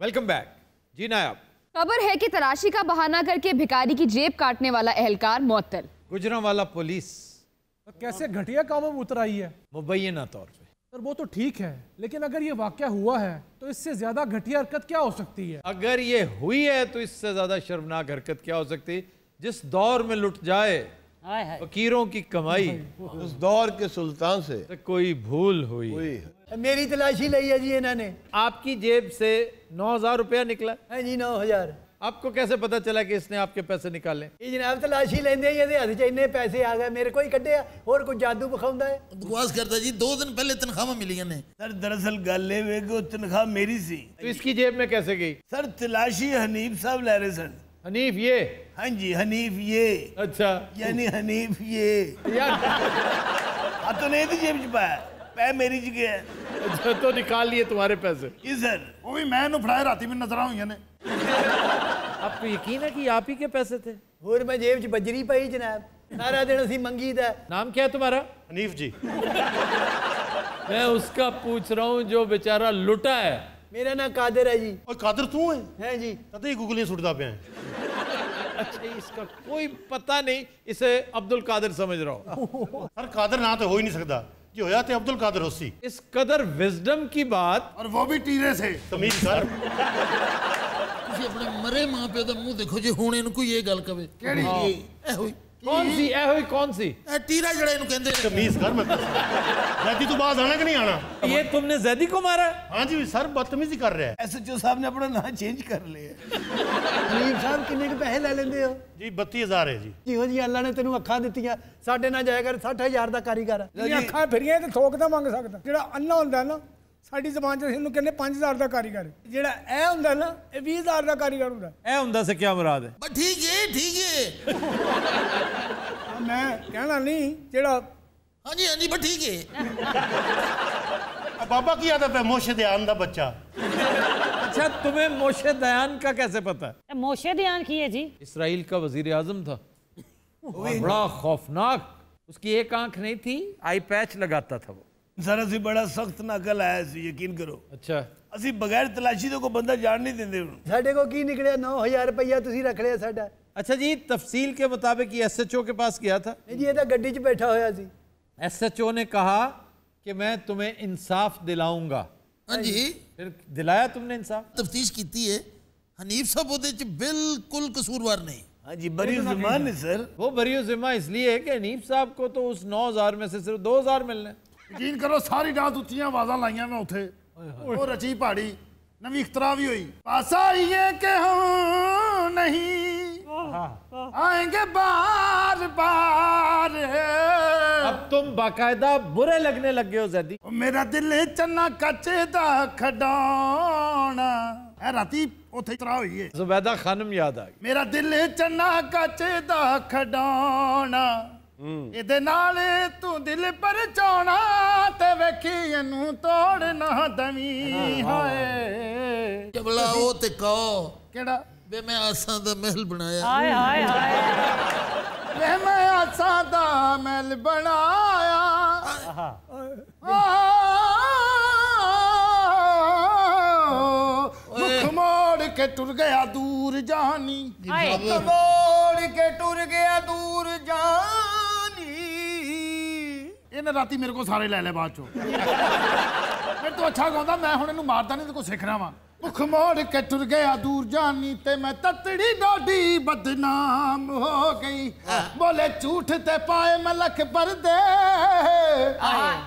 Welcome back जी नायब। खबर है कि तलाशी का बहाना करके भिकारी की जेब काटने वाला एहलकार मअतल गुजरा वाला पुलिस कैसे घटिया कामों में उतर आई है? मुबैना तौर पे। सर वो तो ठीक है लेकिन अगर ये वाक्य हुआ है तो इससे ज़्यादा घटिया हरकत क्या हो सकती है? अगर ये हुई है तो इससे ज़्यादा शर्मनाक हरकत क्या हो सकती? है जिस दौर में लुट जाए फकीरों की कमाई। उस दौर के सुल्तान से। तो कोई भूल हुई, हुई है। मेरी तलाशी ली है जी इन्होंने। आपकी जेब से नौ हज़ार रुपया निकला। है जी नौ हज़ार। आपको कैसे पता चला कि इसने आपके पैसे निकाले? जनाब तलाशी लेंदे ये हथ च इन्ने पैसे आ गए मेरे को ही कटे और कुछ जादू बखा है? बकवास करता जी दो दिन पहले तनख्वाह मिली ने। सर दरअसल गल ये तनख्वाह मेरी सी। तो इसकी जेब में कैसे गई? सर तलाशी हनीफ साहब ले रहे सर हनीफ ये। हाँ जी हनीफ ये। अच्छा। यानी हनीफ ये। यार हाँ, तो नहीं थी जेब पाया पै। मेरी जगह है अच्छा तो निकाल लिए तुम्हारे पैसे। इधर वो भी मैं नु फड़ाए रात में नज़र हुई ने। आपको तो यकीन है कि आप ही के पैसे थे? और मैं जेब च बजरी पाई जनाब। सारा दिन असि मंगी था नाम क्या है तुम्हारा? हनीफ जी। मैं उसका पूछ रहा हूँ जो बेचारा लुटा है। मेरा नाम कादर है जी। और कादर तू है? हैं जी। कदे गुगलियाँ सुटदा पे है। अच्छा इसका कोई पता नहीं इसे अब्दुल कादिर समझ रहा हूँ ਸਰ ਕਾਦਰ ਨਾਂ ਤੇ ਹੋ ਹੀ ਨਹੀਂ ਸਕਦਾ ਜੇ ਹੋਇਆ ਤੇ ਅਬਦੁਲ ਕਾਦਰ ਹੋਸੀ इस कदर विजडम की बात ਔਰ ਉਹ ਵੀ ਟੀਰੇ ਸੇ ਤਮੀਜ਼ ਸਰ ਤੁਸੀਂ ਆਪਣੇ ਮਰੇ ਮਾਪਿਓ ਦਾ ਮੂੰਹ ਦੇਖੋ ਜੇ ਹੁਣ ਇਹਨੂੰ ਕੋਈ ਇਹ ਗੱਲ ਕਵੇ ਕਿਹੜੀ ਇਹ ਹੋਈ ਕੌਣ ਸੀ? ਇਹੋ ਹੀ ਕੌਣ ਸੀ? ਇਹ ਟੀਰਾ ਜਿਹੜਾ ਇਹਨੂੰ ਕਹਿੰਦੇ ਨੇ। ਕਮੀਜ਼ ਕਰ ਮੈਂ ਜੈਦੀ ਤੂੰ ਬਾਹਰ ਆਣਾ ਕਿ ਨਹੀਂ ਆਣਾ ਇਹ ਤੁਮਨੇ ਜੈਦੀ ਕੋ ਮਾਰਾ? ਹਾਂਜੀ ਸਰ ਬਦਤਮੀਜ਼ੀ ਕਰ ਰਿਹਾ ਹੈ। ਐਸਐਚਓ ਸਾਹਿਬ ਨੇ ਆਪਣਾ ਨਾਮ ਚੇਂਜ ਕਰ ਲਿਆ। ਜੀਬ ਸਾਹਿਬ ਕਿੰਨੇ ਕੁ ਪੈਸੇ ਲੈ ਲੈਂਦੇ ਹੋ? ਜੀ 32000 ਹੈ ਜੀ। ਜਿਹੋ ਜੀ ਅੱਲਾ ਨੇ ਤੈਨੂੰ ਅੱਖਾਂ ਦਿੱਤੀਆਂ। ਸਾਡੇ ਨਾਲ ਜਾਇਆ ਕਰ 60000 ਦਾ ਕਾਰੀਗਰ ਹੈ ਅੱਖਾਂ ਫਿਰੀਆਂ ਤੇ ਥੋਕ ਤਾਂ ਮੰਗ ਸਕਦਾ। ਜਿਹੜਾ ਅੰਨਾ ਹੁੰਦਾ ਨਾ ਸਾਡੀ ਜ਼ਬਾਨ 'ਚ ਅਸੀਂ ਉਹਨੂੰ ਕਹਿੰਦੇ 5000 ਦਾ ਕਾਰੀਗਰ ਜਿਹੜਾ ਇਹ ਹੁੰਦਾ ਨਾ ਇਹ 20000 ਦਾ ਕਾਰੀਗਰ ਹੁੰਦਾ ए उमदा से क्या मुराद है ਬਸ ਠੀਕ ਹੈ ਠੀਕ ਹੈ ਮੈਂ ਕਹਿਣਾ ਨਹੀਂ ਜਿਹੜਾ ਹਾਂਜੀ ਹਾਂਜੀ ਬਸ ਠੀਕ ਹੈ ਆ ਬਾਬਾ ਕੀ ਆਦਾ ਪਿਆ ਮੋਸ਼ੇ ਦੇ ਆਨ ਦਾ ਬੱਚਾ अच्छा तुम्हें मोशे दयान का कैसे पता है मोशे ध्यान किए जी इसराइल का वजीर आजम था और बड़ा खौफनाक उसकी एक आंख नहीं थी आई पैच लगाता था वो ਸਰ ਅਸੀਂ ਬੜਾ ਸਖਤ ਨਕਲ ਆਇਆ ਸੀ ਯਕੀਨ ਕਰੋ अच्छा ਅਸੀਂ ਬਗੈਰ ਤਲਾਸ਼ੀ ਤੋਂ ਕੋਈ ਬੰਦਾ ਜਾਣ ਨਹੀਂ ਦਿੰਦੇ ਹੁਣ ਸਾਡੇ ਕੋਲ ਕੀ ਨਿਕਲਿਆ 9000 ਰੁਪਈਆ ਤੁਸੀਂ ਰੱਖ ਲਿਆ ਸਾਡਾ अच्छा जी तफसील के मुताबिक ये एस एच ओ के पास गया था ਨਹੀਂ ਜੀ ਇਹ ਤਾਂ ਗੱਡੀ 'ਚ ਬੈਠਾ ਹੋਇਆ ਸੀ एस एच ओ ने कहा कि मैं तुम्हें इंसाफ दिलाऊंगा ਹਾਂਜੀ फिर दिलाया तुमने इंसाफ ਤਫਤੀਸ਼ ਕੀਤੀ ਹੈ ਹਨੀਫ ਸਾਹਿਬ ਉਹਦੇ ਚ ਬਿਲਕੁਲ ਕਸੂਰਵਾਰ ਨਹੀਂ ਹਾਂਜੀ ਬਰੀ ਜ਼ਮਾਨ ਨੇ ਸਰ वो बरियो जिम्मा इसलिए है कि हनीफ साहब को तो उस नौ हजार में से सिर्फ दो हजार मिलने यकीन करो सारी डांस उचिया आवाजा लाइया मैं उ रची पहाड़ी नवी इखतरा भी हुई पासा ये के नहीं आएँगे बार बार अब तुम बाकायदा बुरे लगने लगे हो जैदी मेरा दिल चन्ना कच्चे दा खडाना है राती उठे इतरा हुई है जुबैदा खानम याद आ गई मेरा दिल चन्ना कच्चे दा खडाना ਇਹਦੇ ਨਾਲ ਤੂੰ ਦਿਲ ਪਰਚਾਉਣਾ ਤੇ ਵੇਖੀ ਇਹਨੂੰ ਤੋੜਨਾ ਦਵੀ। ਹਾਏ। ਕਬਲਾ ਉਹ ਤੇ ਕਹੋ ਕਿਹੜਾ? ਵੇ ਮੈਂ ਆਸਾਂ ਦਾ ਮਹਿਲ ਬਣਾਇਆ। ਹਾਏ ਹਾਏ ਹਾਏ। ਵੇ ਮੈਂ ਆਸਾਂ ਦਾ ਮਹਿਲ ਬਣਾਇਆ। ਮੁਖ ਮੋੜ ਕੇ ਟੁਰ ਗਿਆ ਦੂਰ ਜਾਨੀ। ਮੁਖ ਮੋੜ ਕੇ ਟੁਰ ਗਿਆ ਦੂਰ ਜਾਨੀ। ਇਹਨੇ ਰਾਤੀ ਮੇਰੇ ਕੋਲ ਸਾਰੇ ਲੈ ਲੈ ਬਾਅਦ ਚੋਂ। ਮੇਰੇ ਤੋਂ ਅੱਛਾ ਗਾਉਂਦਾ ਮੈਂ ਹੁਣ ਇਹਨੂੰ ਮਾਰਦਾ ਨਹੀਂ ਤੇ ਕੋ ਸਿੱਖਣਾ ਵਾ। ਮੁਖ ਮੋੜ ਕੇ ਟੁਰ ਗਿਆ ਦੂਰ ਜਾਨੀ ਤੇ ਮੈਂ ਤਤੜੀ ਡੋਡੀ ਬਦਨਾਮ ਹੋ ਗਈ। ਬੋਲੇ ਝੂਠ ਤੇ ਪਾਏ ਮਲਕ ਪਰਦੇ।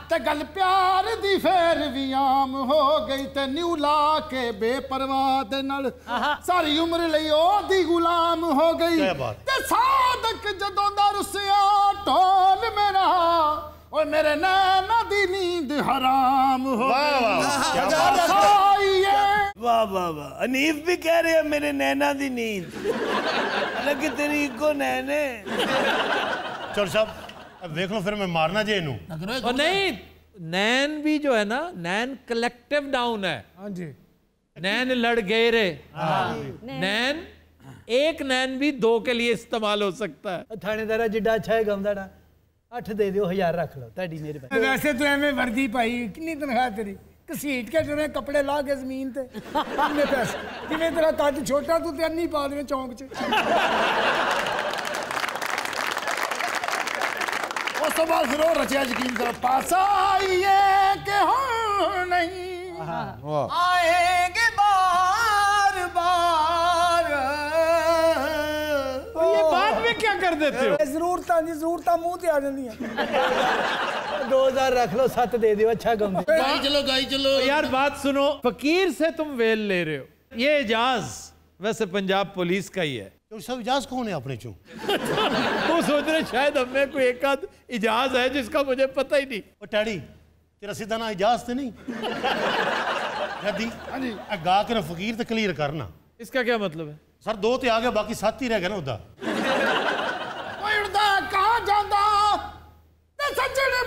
ਤੇ ਗੱਲ ਪਿਆਰ ਦੀ ਫੇਰ ਵੀ ਆਮ ਹੋ ਗਈ ਤੇ ਨਿਉ ਲਾ ਕੇ ਬੇਪਰਵਾਹ ਦੇ ਨਾਲ ਸਾਰੀ ਉਮਰ ਲਈ ਉਹਦੀ ਗੁਲਾਮ ਹੋ ਗਈ। ਤੇ ਸਾਦਕ ਜਦੋਂ ਦਾ ਰੁਸਿਆ ਢੋਲ ਮੇਰਾ और मेरे नैना दी नींद हराम हो वाह वाह वाह अनीफ भी कह रहे हैं मेरे नैना दी नींद। अलग तेरी को नैने चल सब अब देख लो फिर मैं मारना जे इनू। और नहीं नैन भी जो है ना नैन कलेक्टिव डाउन है। हाँ जी। नैन लड़ गए रे। हाँ, हाँ नैन। एक नैन भी दो के लिए इस्तेमाल हो सकता है। थाने थानेदारा जिड्डा अच्छा है गमदारा अठ दे दो हज़ार रख लो ताकि मेहरबानी वैसे तू तो एवं वर्दी पाई कि तनखाह तेरी घसीट के जो कपड़े ला के ज़मीन पैसे तेरा तट छोटा तू तेन पा दे चौंक च उस तो रचिया यकीन कर नहीं क्या कर देते हो? ਜ਼ਰੂਰਤਾਂ ਦੀ ਜ਼ਰੂਰਤਾਂ ਮੂੰਹ ਤੇ ਆ ਜਾਂਦੀਆਂ 2000 ਰੱਖ ਲਓ 7 ਦੇ ਦਿਓ ਅੱਛਾ ਗਾਉਂਦੇ ਗਾਈ ਚਲੋ ਗਾਈ ਚਲੋ यार बात सुनो फकीर से तुम वेल ले रहे हो। ये एजाज वैसे पंजाब पुलिस का ही है। तो सब इजाज कौन है अपने चो? वो सोच रहे शायद हमें कोई एक आध इजाज है जिसका मुझे पता ही नहीं। और टैडी तेरा सीधा ना इजाज तो नहीं? जदी हाँ जी। गा के फकीर तो क्लियर करना। इसका क्या मतलब है? सर दो तो आ गया बाकी सात ही रह गए ना उदा।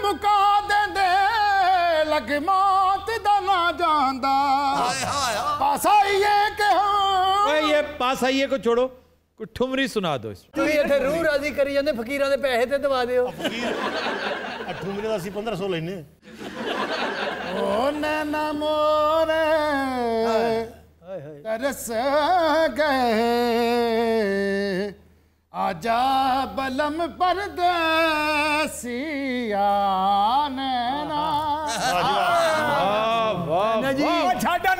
मुका दें दे लगे मौत दाना जान्दा पास आइए के हाँ वही ये पास आइए को छोड़ो कुछ ठुमरी सुना दो इसमें तू ये थे रूर राज़ी करी जाने फकीर आने पैसे थे दबा दियो ठुमरी दासी पंद्रह सौ लेने ओ नैना मोरे तरस गए आजा बलम पर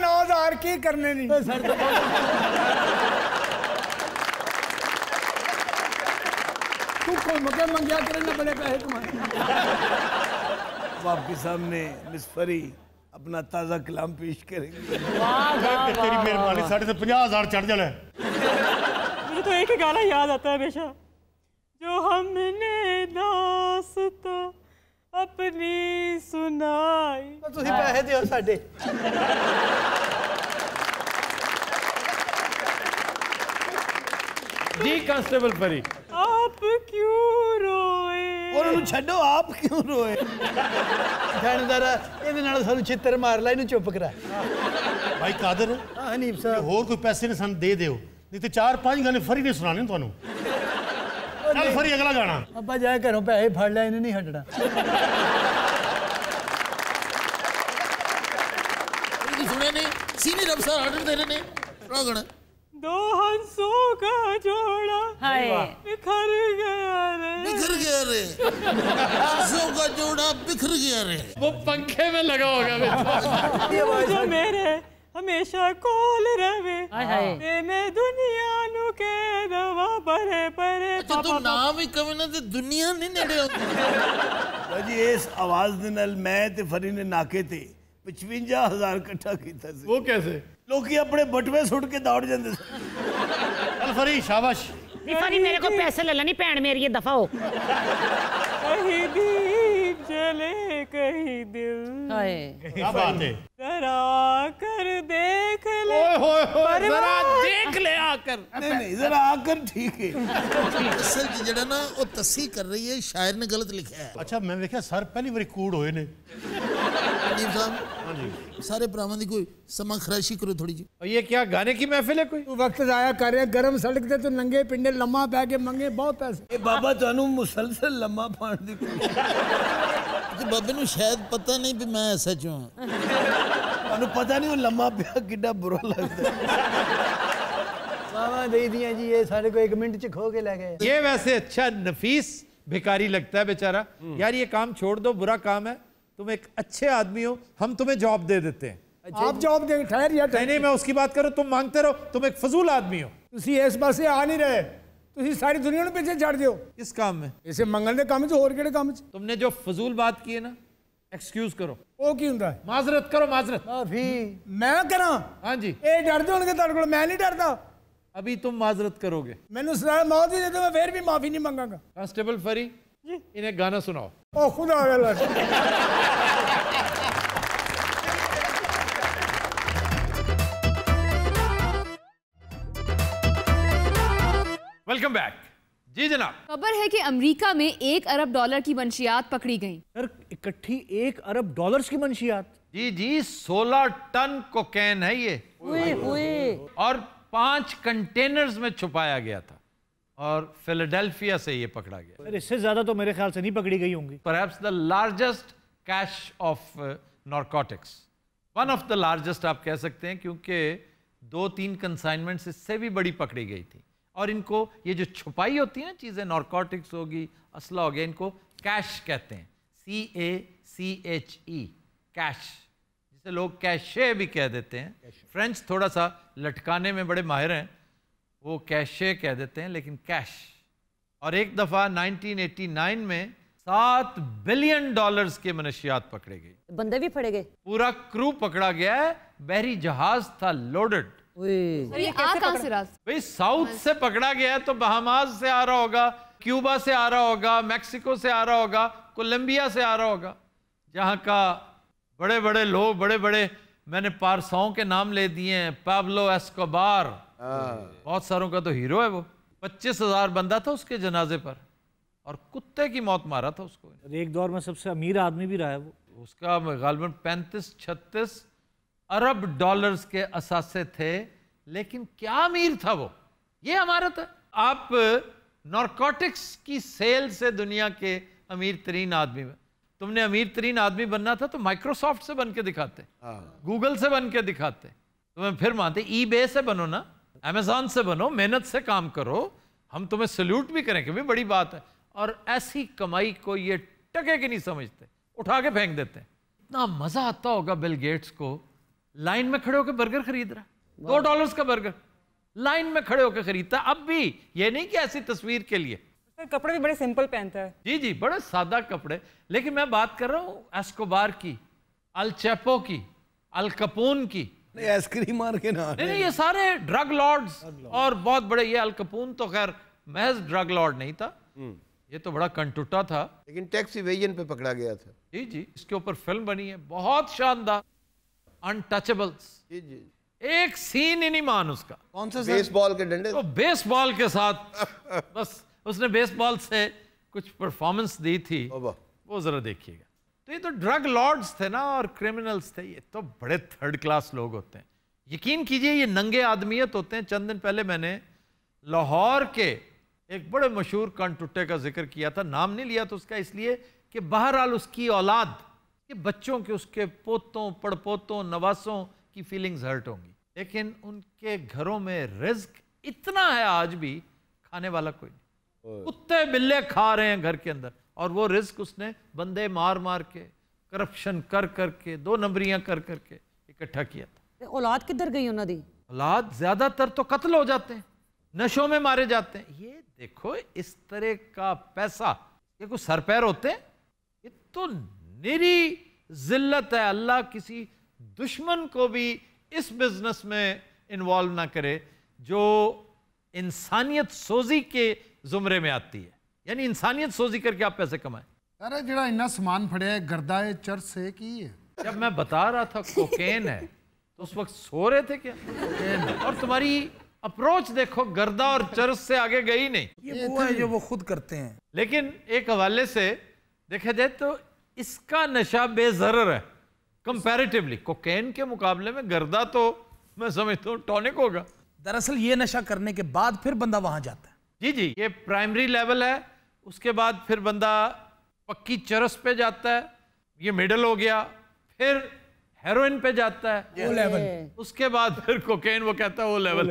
नौ हज़ार की करने नहीं तो तू घूम मंगया करे ना बड़े पैसे कमाए। बाप सामने मिस अपना ताज़ा कलाम पेश करेंगे। तेरी मेहरबानी साढ़े से पंजाह हज़ार चढ़ जाना तो एक ही गाना याद आता है हमेशा जो हमने दास्तां अपनी सुनाई ਤੁਸੀਂ ਪੈਸੇ ਦਿਓ ਸਾਡੇ जी कांस्टेबल परी आप क्यों रोए और उन्हें छो आप क्यों रोए ਥਾਣੇਦਾਰ ਇਹਦੇ ਨਾਲ ਸਾਨੂੰ ਛਿੱਤਰ ਮਾਰ ਲੈ ਇਹਨੂੰ ਚੁੱਪ ਕਰਾ भाई कादर ਹਾਂ ਹਨੀਫ ਸਾਹਿਬ ਹੋਰ ਕੋਈ ਪੈਸੇ ਨੇ ਸਾਨੂੰ ਦੇ ਦਿਓ ਨਹੀਂ ਤੇ ਚਾਰ ਪੰਜ ਗਾਣੇ ਫਰੀ ਨੇ ਸੁਣਾਣੇ ਨੇ ਤੁਹਾਨੂੰ ਚੱਲ ਫਰੀ ਅਗਲਾ ਗਾਣਾ ਆਪਾਂ ਜਾ ਘਰੋਂ ਪੈਸੇ ਫੜ ਲੈ ਇਹਨੇ ਨਹੀਂ ਹਟਣਾ इनकी सुने नहीं सीनियर अफसर ऑर्डर दे रहे ने रागण दो हंसों का जोड़ा हाय बिखर गया रे बिखर गया रे हंसों का जोड़ा बिखर गया रे वो पंखे में लगा होगा बेचारा। जो मेरे हमेशा कोल रवे तेने दुनिया नु के दवा परे परे अच्छा तू नाम ही कवे ना तो दुनिया ने नेड़े होती जी इस आवाज़ दे नाल मैं ते फरी ने नाके ते 55000 इकट्ठा कीता सी। वो कैसे? लोकी अपने बटवे सुट के दौड़ जांदे चल फरी शाबाश। फरी मेरे को पैसे ले लेनी भैन मेरी दफ़ा हो। जले कहीं दिल। बात है? जरा कर देख ले। जरा देख ले आकर। नहीं नहीं जरा आकर ठीक है। सर जड़ा ना वो तस्सी कर रही है शायर ने गलत लिखा है। अच्छा मैं देखा सर पहली बार कूड़ होए ने। ਨੀਮ ਸਾਹਿਬ ਹਾਂਜੀ ਸਾਰੇ ਭਰਾਵਾਂ ਦੀ ਕੋਈ ਸਮਾਂ ਖਰਾਸ਼ੀ ਕਰੋ ਥੋੜੀ ਜੀ और ये क्या गाने की महफिल है कोई ਤੂੰ ਵਕਤ ਜ਼ਾਇਆ ਕਰ ਰਿਹਾ ਗਰਮ ਸੜਕ ਤੇ ਤੂੰ ਨੰਗੇ ਪਿੰਡੇ ਲੰਮਾ ਪੈ ਕੇ ਮੰਗੇ ਬਹੁਤ ਪੈਸੇ ਇਹ ਬਾਬਾ ਤੁਹਾਨੂੰ ਮੁਸਲਸਲ ਲੰਮਾ ਪਾਣ ਦੀ ਕੋਸ਼ਿਸ਼ ਤੇ ਬਾਬੇ ਨੂੰ ਸ਼ਾਇਦ ਪਤਾ ਨਹੀਂ ਵੀ ਮੈਂ ਸੱਚ ਹਾਂ ਤੁਹਾਨੂੰ ਪਤਾ ਨਹੀਂ ਉਹ ਲੰਮਾ ਪਿਆ ਕਿੱਡਾ ਬੁਰਾ ਲੱਗਦਾ ਮਾਵਾ ਦੇ ਦੀਆਂ ਜੀ ਇਹ ਸਾਡੇ ਕੋਲ 1 ਮਿੰਟ ਚ ਖੋ ਕੇ ਲੈ ਗਏ ये वैसे अच्छा नफीस भिखारी लगता है बेचारा यार ये काम छोड़ दो बुरा काम है तुम एक अच्छे आदमी हो हम तुम्हें जॉब दे देते हैं ਆਪ ਜੌਬ ਦੇ ਠਹਿਰ ਜਾਂ नहीं नहीं मैं उसकी बात करूं तुम मांगते रहो तुम एक फजूल आदमी हो ਤੁਸੀਂ ਇਸ ਪਾਸੇ ਆ ਨਹੀਂ ਰਹੇ ਤੁਸੀਂ ਸਾਰੀ ਦੁਨੀਆ ਨੂੰ ਪਿੱਛੇ ਛੱਡ ਦਿਓ इस काम में ਇਸੇ ਮੰਗਣ ਦੇ ਕੰਮ 'ਚ ਹੋਰ ਕਿਹੜੇ ਕੰਮ 'ਚ तुमने जो फजूल बात की है ना एक्सक्यूज करो ਉਹ ਕੀ ਹੁੰਦਾ ਹੈ माजरत करो माजरत ਮਾਫੀ ਮੈਂ ਕਰਾਂ हाँ जी ਇਹ ਡਰਦੇ ਹੋਣਗੇ ਤੁਹਾਡੇ ਕੋਲ ਮੈਂ ਨਹੀਂ ਡਰਦਾ अभी तुम माजरत करोगे ਮੈਨੂੰ ਸਜ਼ਾ ਮੌਤ ਦੀ ਦੇ ਦਿਓ ਮੈਂ ਫੇਰ ਵੀ ਮਾਫੀ ਨਹੀਂ ਮੰਗਾਂਗਾ कांस्टेबल फरी इन्हें गाना सुनाओ A Huda velaš. Welcome back जी जनाब। खबर है कि अमेरिका में एक अरब डॉलर की मंशियात पकड़ी गई। सर इकट्ठी एक अरब डॉलर्स की मंशियात जी जी 16 टन कोकेन है ये। हुए, हुए। और पाँच कंटेनर्स में छुपाया गया था। और फिलाडेल्फिया से ये पकड़ा गया। सर इससे ज़्यादा तो मेरे ख्याल से नहीं पकड़ी गई होंगी। The largest cache of uh, one of the largest आप कह सकते हैं क्योंकि दो तीन कंसाइनमेंट्स इससे भी बड़ी पकड़ी गई थी। और इनको ये जो छुपाई होती है ना चीज़ें नॉर्कोटिक्स होगी असला हो गया इनको कैश कहते हैं। सी ए सी एच ई कैश जिसे लोग कैशे भी कह देते हैं। फ्रेंच थोड़ा सा लटकाने में बड़े माहिर हैं। वो कैशे कह देते हैं लेकिन कैश। और एक दफ़ा 1989 में सात बिलियन डॉलर्स के मनशियात पकड़े गए। बंदे भी फड़े गए। पूरा क्रू पकड़ा गया है बहरी जहाज़ था लोडेड सर ये आ कहाँ से रहा भाई साउथ से पकड़ा गया है तो बहामाज से आ रहा होगा क्यूबा से आ रहा होगा मैक्सिको से आ रहा होगा कोलंबिया से आ रहा होगा जहाँ का बड़े बड़े लोग बड़े बड़े मैंने पारसाओं के नाम ले दिए हैं पाब्लो एस्कोबार बहुत सारों का तो हीरो है वो। पच्चीस हज़ार बंदा था उसके जनाजे पर और कुत्ते की मौत मारा था उसको। एक दौर में सबसे अमीर आदमी भी रहा है वो। उसका गालबन पैंतीस छत्तीस अरब डॉलर्स के असासे थे लेकिन क्या अमीर था वो? ये हमारा था आप नॉर्कोटिक्स की सेल से दुनिया के अमीर तरीन आदमी में तुमने अमीर तरीन आदमी बनना था तो माइक्रोसॉफ्ट से बन के दिखाते। गूगल से बन के दिखाते। तुम्हें फिर मानते ई बे से बनो ना। अमेजोन से बनो मेहनत से काम करो हम तुम्हें सल्यूट भी करें कि बड़ी बात है। और ऐसी कमाई को ये टके के नहीं समझते उठा के फेंक देते हैं। इतना मज़ा आता होगा बिल गेट्स को लाइन में खड़े होकर बर्गर खरीद रहा है। दो डॉलर्स का बर्गर लाइन में खड़े होकर खरीदता अब भी ये नहीं कि ऐसी तस्वीर के लिए। सर कपड़े भी बड़े सिंपल पहनता है। जी जी बड़े सादा कपड़े। लेकिन मैं बात कर रहा हूँ एस्कोबार की अल चैपो की अल कपून की। आइसक्रीम मार के ना नहीं नहीं ये सारे ड्रग लॉर्ड्स और बहुत बड़े ये अल कपून तो खैर महज ड्रग लॉर्ड नहीं था। ये तो बड़ा कंटुटा था। लेकिन टैक्स इवेजन पे पकड़ा गया था। जी जी इसके ऊपर फ़िल्म बनी है बहुत शानदार। अनटचेबल्स जी जी। एक सीन ही नहीं मान उसका। कौन सा बेसबॉल के डंडे। तो बेसबॉल के साथ बस उसने बेसबॉल से कुछ परफॉर्मेंस दी थी। वो जरा देखिएगा। तो ये तो ड्रग लॉर्ड्स थे ना और क्रिमिनल्स थे ये तो बड़े थर्ड क्लास लोग होते हैं। यकीन कीजिए ये नंगे आदमियत होते हैं। चंद दिन पहले मैंने लाहौर के एक बड़े मशहूर कंटुट्टे का ज़िक्र किया था। नाम नहीं लिया तो उसका इसलिए कि बहरहाल उसकी औलाद के बच्चों के उसके पोतों पड़पोतों नवासों की फीलिंग्स हर्ट होंगी। लेकिन उनके घरों में रिस्क इतना है आज भी खाने वाला कोई नहीं। कुत्ते बिल्ले खा रहे हैं घर के अंदर। और वो रिस्क उसने बंदे मार मार के करप्शन कर करके दो नंबरियाँ कर करके इकट्ठा किया था। औलाद किधर गई उन्होंने औलाद ज़्यादातर तो कत्ल हो जाते हैं नशों में मारे जाते हैं। ये देखो इस तरह का पैसा ये कुछ सर पैर होते हैं? ये तो निरी जिल्लत है अल्लाह किसी दुश्मन को भी इस बिज़नेस में इन्वॉल्व ना करे जो इंसानियत सोजी के जुमरे में आती है। यानी इंसानियत सोजी करके आप पैसे कमाए। अरे जरा इन्ना सामान फड़िया है गर्दा है चर्च से की है? जब मैं बता रहा था कोकेन है तो उस वक्त सो रहे थे क्या? कोकेन और तुम्हारी अप्रोच देखो गर्दा और चर्च से आगे गई नहीं। ये वो है जो वो खुद करते हैं। लेकिन एक हवाले से देखा जाए तो इसका नशा बेजर है कंपैरेटिवली कोकेन के मुकाबले में गर्दा तो मैं समझता हूँ टॉनिक होगा। दरअसल ये नशा करने के बाद फिर बंदा वहाँ जाता है। जी जी ये प्राइमरी लेवल है उसके बाद फिर बंदा पक्की चरस पे जाता है ये मिडल हो गया फिर हेरोइन पे जाता है। वो लेवल उसके बाद फिर कोकेन वो कहता है वो लेवल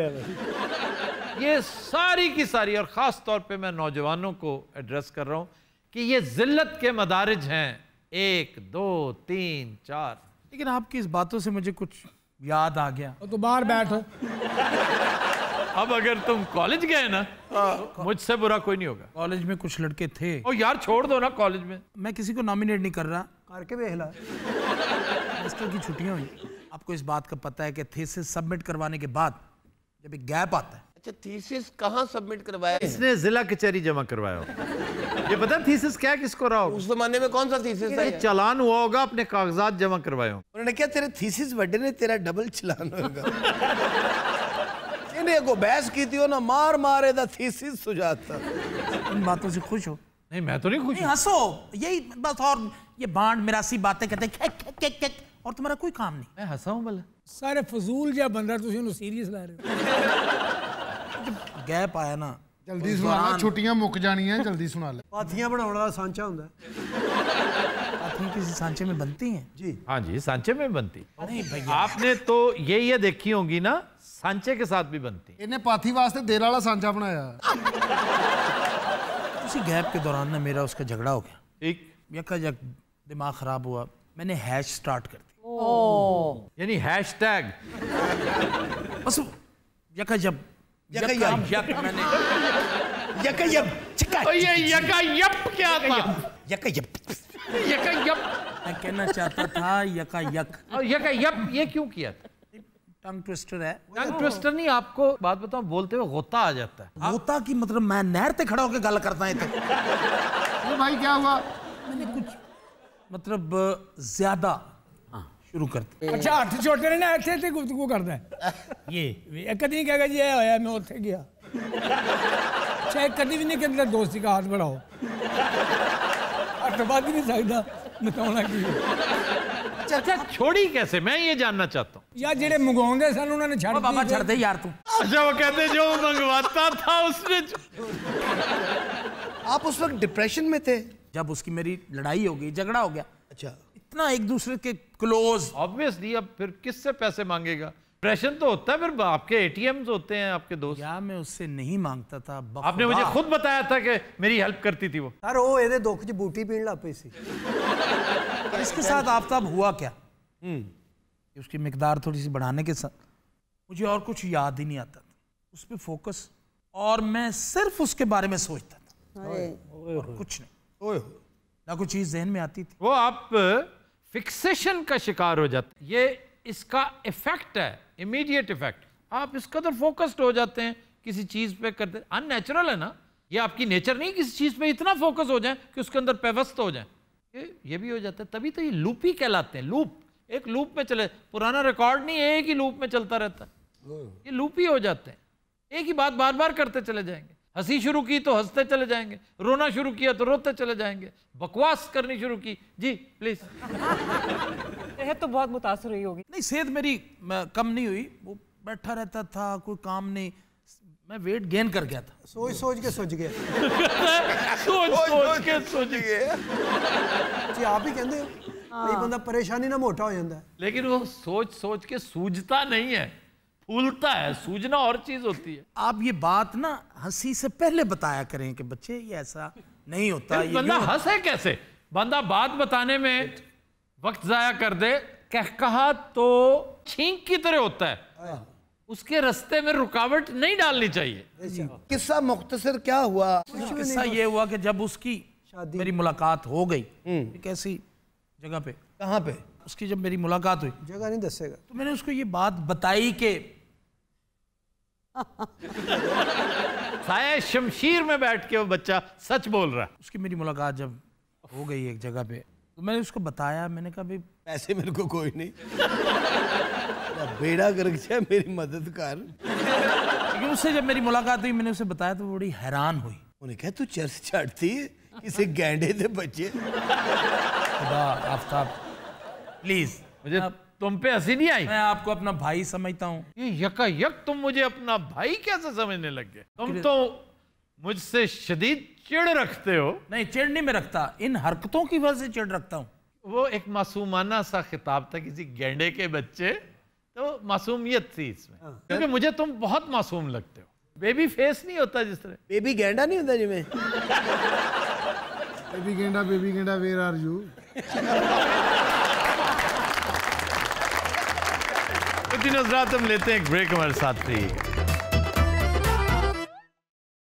ये सारी की सारी और ख़ास तौर पे मैं नौजवानों को एड्रेस कर रहा हूँ कि ये जिल्लत के मदारिज हैं। एक दो तीन चार। लेकिन आपकी इस बातों से मुझे कुछ याद आ गया। तो बाहर बैठो। अब अगर तुम कॉलेज गए ना तो मुझसे बुरा कोई नहीं होगा। कॉलेज में कुछ लड़के थे। ओ यार छोड़ दो ना कॉलेज में। मैं किसी को नॉमिनेट नहीं कर रहा। करके बेहला सेमेस्टर की छुट्टियाँ हुई। आपको इस बात का पता है कि थीसिस सबमिट करवाने के बाद जब एक गैप आता है। अच्छा थीसिस कहाँ सबमिट करवाया? इसने जिला कचहरी जमा करवाया ये पता थीसिस क्या किसको रहा होगा? उस जमाने में कौन सा थीसिस ये था? चालान हुआ होगा अपने कागजात जमा करवाए उन्होंने क्या तेरे थीसिस बड़े ने तेरा डबल चलान होगा। इन्हें को बहस की थी ना मार मारे दा थीसिस सुझाता इन बातों से खुश हो नहीं मैं तो नहीं खुश नहीं हंसो यही बस और ये बांड मिरासी बातें कहते हैं "खेक, खेक, खेक, खेक", और तुम्हारा कोई काम नहीं मैं हंसा हूं भला ਸਾਰੇ ਫਜ਼ੂਲ ਜਿਹਾ ਬੰਦਾ ਤੁਸੀਂ ਉਹਨੂੰ ਸੀਰੀਅਸ ਲੈ ਰਹੇ ਹੋ गैप आया ना जल्दी उस सुना ला दौरान- छुट्टियां मुक जानियां जल्दी सुना ले ਪਾਥੀਆਂ ਬਣਾਉਣ ਵਾਲਾ ਸਾਂਚਾ ਹੁੰਦਾ पाथियां किसी सांचे में बनती हैं? जी। हाँ जी सांचे में बनती। नहीं आपने तो ये ये देखी होंगी ना सांचे के साथ भी बनती। इन्हें पाथी वास्ते देर वाला सांचा बनाया। उसी गैप के दौरान ना मेरा उसका झगड़ा हो गया। एक यका यक दिमाग खराब हुआ। मैंने हैश स्टार्ट कर दी। यानी हैश टैग बस यका जब यका यक। मैंने यका यब चिका और ये यका यप क्या था यका यप यका यप मैं कहना चाहता था यका यक और यका यप ये क्यों किया था टंग ट्विस्टर है टंग ट्विस्टर नहीं आपको बात बताऊं बोलते हुए गोता आ जाता है होता कि मतलब मैं नहर ते खड़ा होकर गल करता है तो ਇਹ ਭਾਈ ਕੀ ਹੁਆ मैंने कुछ मतलब ज्यादा हाँ शुरू कर दिया ਅੱਛਾ ਹੱਥ ਛੋਟੇ ਨੇ ਨਾ ਇੱਥੇ ਤੇ ਗੁਫ਼ਤਗੂ ਕਰਦਾ ਹੈ। ये ਵੀ ਇਹ ਕਦੀ ਨਹੀਂ ਕਹੇਗਾ ਜੀ ਇਹ ਹੋਇਆ ਮੈਂ ਉੱਥੇ ਗਿਆ ਚਾਹੇ ਕਦੀ ਵੀ ਨਹੀਂ ਕਹਿੰਦਾ ਦੋਸਤੀ ਦਾ ਹੱਥ बढ़ाओ ਹੱਥ ਵੱਧ ਹੀ ਨਹੀਂ ਸਕਦਾ ਨਕਾਉਣਾ ਕੀ ਹੈ। अच्छा छोड़ी कैसे मैं ये जानना चाहता हूँ ਜਾਂ ਜਿਹੜੇ ਮੰਗਾਉਂਦੇ ਸਨ ਉਹਨਾਂ ਨੇ ਛੱਡ ओ बाबा ਦਿੱਤੀ छड़ दे यार तू अच्छा वो कहते जो मंगवाता था उसने आप उस वक्त डिप्रेशन में थे जब उसकी मेरी लड़ाई हो गई झगड़ा हो गया अच्छा इतना एक दूसरे के क्लोज ऑब्वियसली अब फिर किससे पैसे मांगेगा प्रेशर तो होता है फिर आपके एटीएम्स होते हैं आपके दोस्त या मैं उससे नहीं मांगता था बखुदा। आपने मुझे खुद बताया था कि मेरी हेल्प करती थी वो ਸਰ ਉਹ ਇਹਦੇ ਦੁੱਖ 'ਚ ਬੂਟੀ ਪੀਣ ਲੱਗ ਪਈ ਸੀ इसके साथ आफ्ताब हुआ क्या कि उसकी मिकदार थोड़ी सी बढ़ाने के साथ मुझे और कुछ याद ही नहीं आता था उस पर फोकस और मैं सिर्फ उसके बारे में सोचता था और कुछ नहीं ना कोई चीज़ जहन में आती थी वो आप फिक्सेशन का शिकार हो जाते ये इसका इफ़ेक्ट है इमीडिएट इफ़ेक्ट आप इस कदर फोकस्ड हो जाते हैं किसी चीज़ पे करते अननेचुरल है ना? ये आपकी नेचर नहीं किसी चीज़ पे इतना फोकस हो जाए कि उसके अंदर पेवस्त हो जाए। ये ये भी हो जाता है। तभी तो ये लूप ही कहलाते हैं लूप एक लूप में चले पुराना रिकॉर्ड नहीं है एक ही लूप में चलता रहता है। ये लूप ही हो जाते हैं। एक ही बात बार बार करते चले जाएँगे। हँसी शुरू की तो हँसते चले जाएँगे। रोना शुरू किया तो रोते चले जाएँगे। बकवास करनी शुरू की। जी प्लीज़ सेहत तो बहुत मुतासर हुई होगी। नहीं सेहत मेरी कम नहीं हुई वो बैठा रहता था कोई काम नहीं मैं वेट गेन कर गया था। सोच सोच के सोच गया। सोच सोच के सोच गया। जी आप ही कहते हो? नहीं बंदा परेशानी ना मोटा हो जाता है। लेकिन वो सोच सोच के सूझता नहीं है फूलता है सूझना और चीज़ होती है। आप ये बात ना हँसी से पहले बताया करें कि बच्चे ये ऐसा नहीं होता बंदा हंसे कैसे? बंदा बात बताने में वक्त ज़ाया कर दे कह कहा तो छींक की तरह होता है। हाँ। उसके रस्ते में रुकावट नहीं डालनी चाहिए। किस्सा मुख्तसर क्या हुआ? किस्सा ये हुआ कि जब उसकी शादी। मेरी मुलाकात हो गई हम्म। कैसी जगह पे। कहाँ पे? उसकी जब मेरी मुलाकात हुई। जगह नहीं दसेगा। तो मैंने उसको ये बात बताई कि शमशीर में बैठ के वो बच्चा सच बोल रहा है। उसकी मेरी मुलाकात जब हो गई एक जगह पे तो मैंने उसको बताया मैंने कहा भाई पैसे मेरे को कोई नहीं। बेड़ा गर्क जाए मेरी मदद कर। लेकिन उससे जब मेरी मुलाकात हुई मैंने उसे बताया तो वो बड़ी हैरान हुई। उन्हें कहा तू चर्च चढ़ती है? किसी गैंडे दे बच्चे? खुदा आफ्ताब प्लीज़ मुझे आप, तुम पे हँसी नहीं आई? मैं आपको अपना भाई समझता हूँ। ये यका यक तुम मुझे अपना भाई कैसे समझने लग गए? तुम तो मुझसे शदीद चिड़ रखते हो। नहीं चिड़ नहीं मैं रखता। इन हरकतों की वजह से चिड़ रखता हूँ। वो एक मासूमाना सा खिताब था किसी गेंडे के बच्चे तो मासूमियत थी इसमें। हाँ। क्योंकि मुझे तुम बहुत मासूम लगते हो। बेबी फेस नहीं होता जिस तरह। बेबी गेंडा नहीं होता जिम्मे बेबी गेंडा बेबी गेंडा वेर आर यू तो नजरा तुम लेते हैं एक ब्रेक हमारे साथ रहिए